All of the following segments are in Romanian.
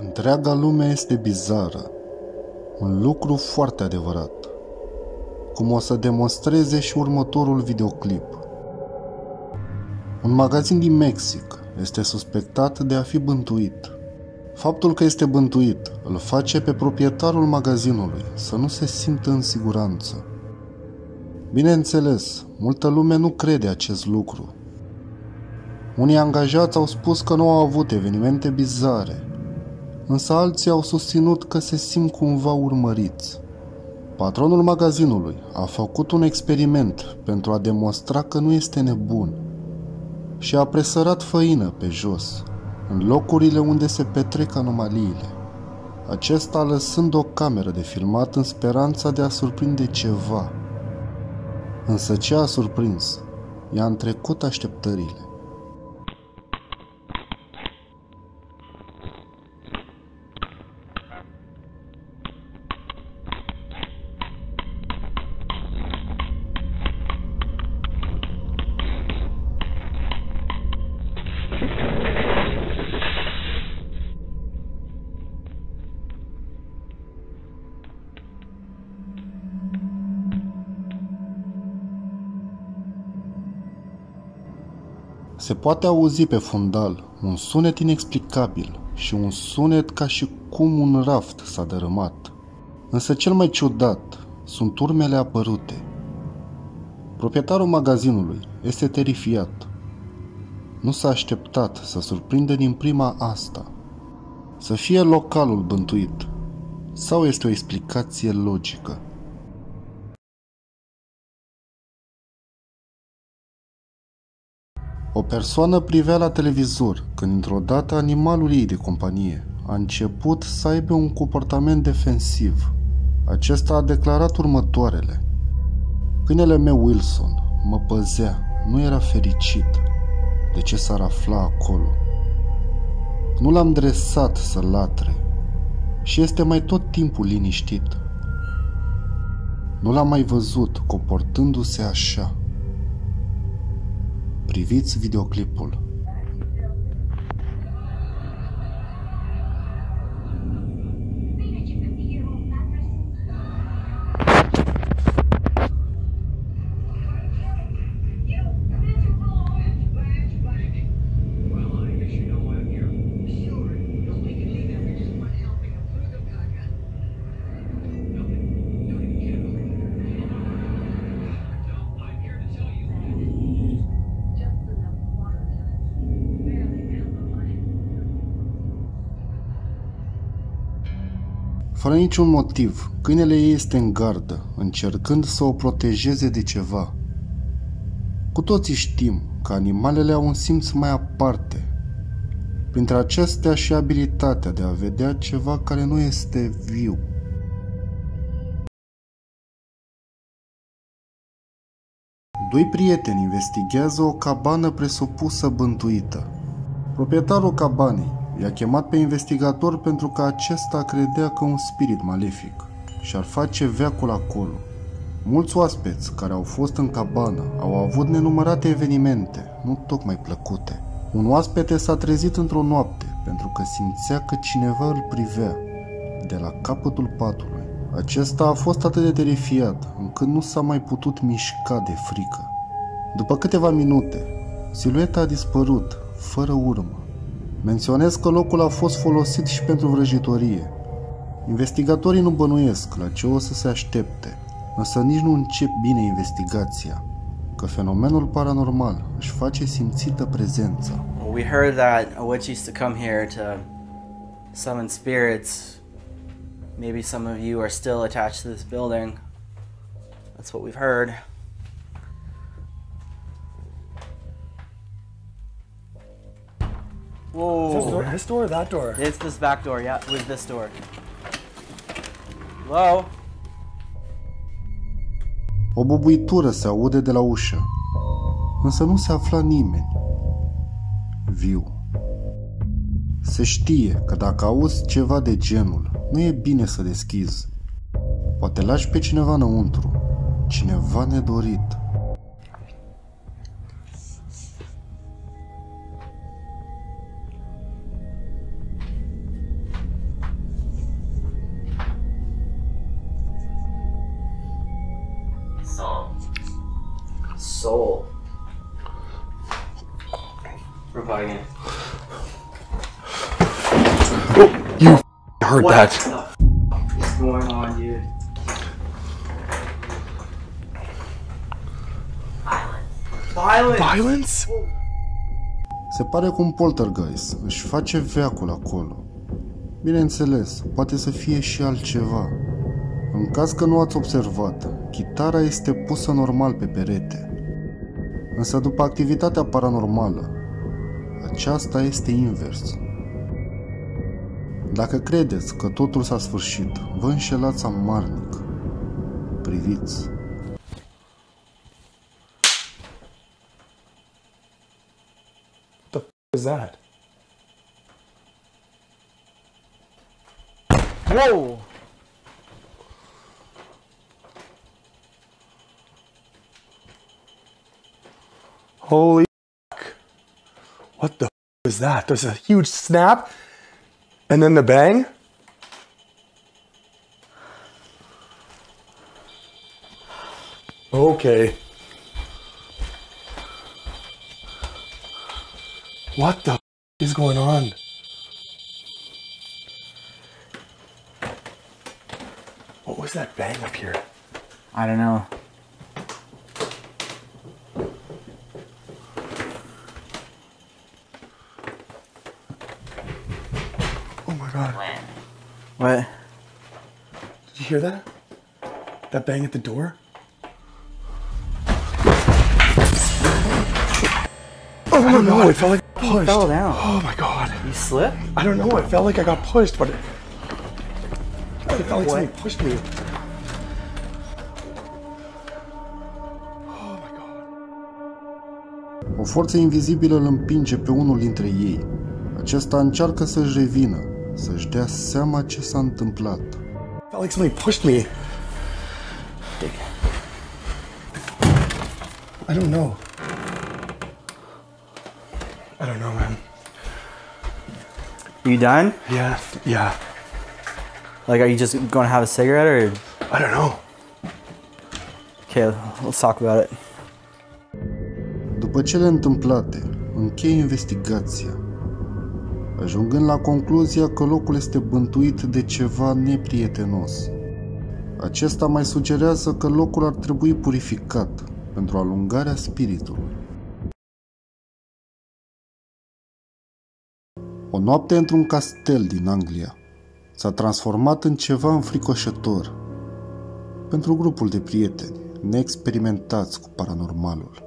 Întreaga lume este bizară. Un lucru foarte adevărat. Cum o să demonstreze și următorul videoclip. Un magazin din Mexic este suspectat de a fi bântuit. Faptul că este bântuit îl face pe proprietarul magazinului să nu se simtă în siguranță. Bineînțeles, multă lume nu crede acest lucru. Unii angajați au spus că nu au avut evenimente bizare, însă alții au susținut că se simt cumva urmăriți. Patronul magazinului a făcut un experiment pentru a demonstra că nu este nebun și a presărat făină pe jos, în locurile unde se petrec anomaliile. Acesta lăsând o cameră de filmat în speranța de a surprinde ceva. Însă ce a surprins? I-a întrecut așteptările. Se poate auzi pe fundal un sunet inexplicabil și un sunet ca și cum un raft s-a dărâmat. Însă cel mai ciudat sunt urmele apărute. Proprietarul magazinului este terifiat. Nu s-a așteptat să surprindă din prima asta. Să fie localul bântuit sau este o explicație logică? Persoană privea la televizor când într-o dată animalul ei de companie a început să aibă un comportament defensiv. Acesta a declarat următoarele. Câinele meu Wilson mă păzea, nu era fericit. De ce s-ar afla acolo? Nu l-am dresat să latre și este mai tot timpul liniștit. Nu l-am mai văzut comportându-se așa. Priviți videoclipul. Fără niciun motiv, câinele ei este în gardă, încercând să o protejeze de ceva. Cu toții știm că animalele au un simț mai aparte. Printre acestea și abilitatea de a vedea ceva care nu este viu. Doi prieteni investigează o cabană presupusă bântuită. Proprietarul cabanei I-a chemat pe investigator pentru că acesta credea că un spirit malefic și-ar face veacul acolo. Mulți oaspeți care au fost în cabană au avut nenumărate evenimente, nu tocmai plăcute. Un oaspete s-a trezit într-o noapte pentru că simțea că cineva îl privea de la capătul patului. Acesta a fost atât de terifiat încât nu s-a mai putut mișca de frică. După câteva minute, silueta a dispărut, fără urmă. Menționez că locul a fost folosit și pentru vrăjitorie. Investigatorii nu bănuiesc la ce o să se aștepte, însă nici nu încep bine investigația, că fenomenul paranormal își face simțită prezența. We heard that a witch used to come here to summon spirits. Maybe some of you are still attached to this building. That's what we've heard. Whoa. This door, this door or that door? It's this back door, yeah, with this door. Hello? O bubuitură se aude de la ușă, însă nu se afla nimeni. Viu. Se știe că dacă auzi ceva de genul, nu e bine să deschizi. Poate lași pe cineva înăuntru, cineva nedorit. soul. We're. Oh, you f- heard what that. What the f- is going on, dude? Violence. Violence? Se pare cum poltergeist își face veacul acolo. Bineînțeles, poate să fie și altceva. În caz că nu ați observat, chitara este pusă normal pe perete. Însă după activitatea paranormală, aceasta este invers. Dacă credeți că totul s-a sfârșit, vă înșelați amarnic. Priviți. What is that? Whoa. Holy f- What the is that? There's a huge snap and then the bang? Okay. What the is going on? What was that bang up here? I don't know. Oh my god. What? Did you hear that? That bang at the door? Oh I don't know. It felt like I got pushed. fell down. Oh my god. You slipped? I don't know. It felt like I got pushed, but it, it felt like somebody pushed me. Oh my god. O forță invizibilă îl împinge pe unul dintre ei. Acesta încearcă să-și revină, să-și dea seama ce s-a întâmplat. It felt like somebody pushed me. I don't know. I don't know, man. You done? Yeah, yeah. Like, are you just going to have a cigarette or? I don't know. Okay, let's talk about it. După cele întâmplate, încheie investigația, ajungând la concluzia că locul este bântuit de ceva neprietenos. Acesta mai sugerează că locul ar trebui purificat pentru alungarea spiritului. O noapte într-un castel din Anglia s-a transformat în ceva înfricoșător pentru grupul de prieteni neexperimentați cu paranormalul.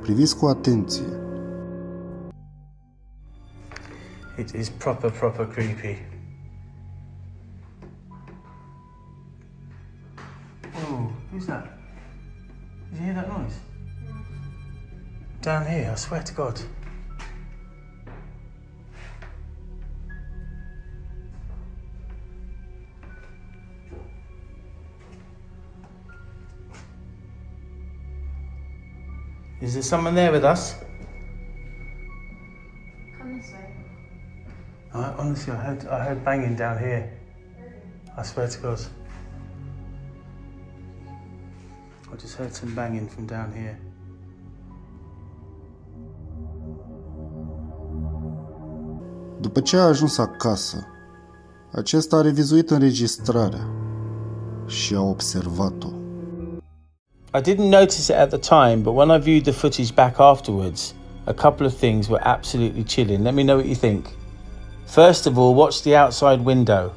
Priviți cu atenție. It is proper, proper creepy. Oh, who's that? Did you hear that noise? Down here, I swear to God. Is there someone there with us? Honestly, I heard, I heard banging down here. I swear to God. I just heard some banging from down here. După ce a ajuns acasă, acesta a revizuit înregistrarea și a observat-o. I didn't notice it at the time, but when I viewed the footage back afterwards, a couple of things were absolutely chilling. Let me know what you think. First of all, watch the outside window.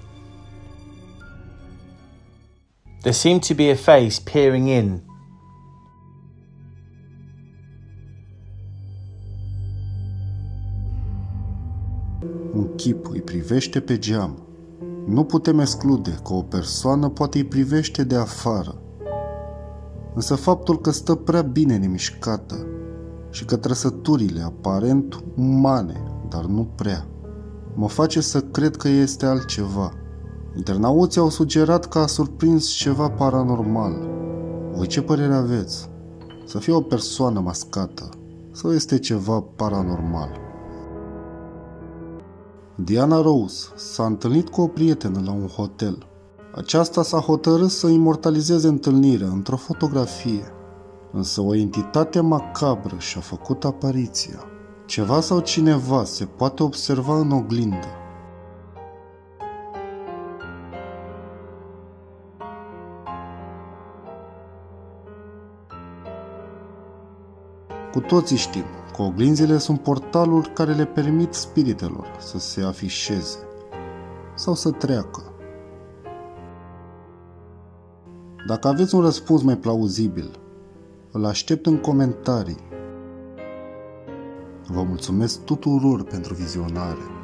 There seemed to be a face peering in. Un chip îi privește pe geam. Nu putem exclude că o persoană poate îi privește de afară. Însă faptul că stă prea bine nemișcată și că trăsăturile aparent umane, dar nu prea, mă face să cred că este altceva. Internauții au sugerat că a surprins ceva paranormal. Voi ce părere aveți? Să fie o persoană mascată sau este ceva paranormal? Diana Rose s-a întâlnit cu o prietenă la un hotel. Aceasta s-a hotărât să imortalizeze întâlnirea într-o fotografie, însă o entitate macabră și-a făcut apariția. Ceva sau cineva se poate observa în oglindă. Cu toții știm că oglinzile sunt portalul care le permit spiritelor să se afișeze sau să treacă. Dacă aveți un răspuns mai plauzibil, îl aștept în comentarii. Vă mulțumesc tuturor pentru vizionare.